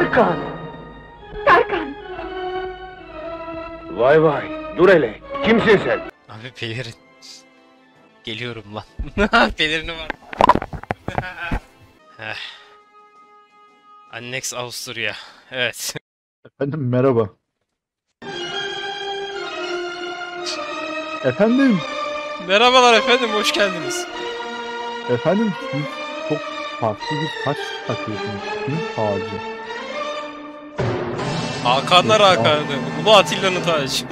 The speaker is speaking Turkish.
Tarkan! Tarkan! Vay vay, dur hele. Kimsin sen? Abi pelerin. Geliyorum lan. Pelerini var. Heh. Annex Avusturya. Evet. Efendim merhaba. Efendim, Merhabalar efendim, hoş geldiniz. efendim siz çok farklı bir taş takıyorsunuz. Kim tacı? Hakanlar Hakan'ı. Ulu Atilla'nın tacı.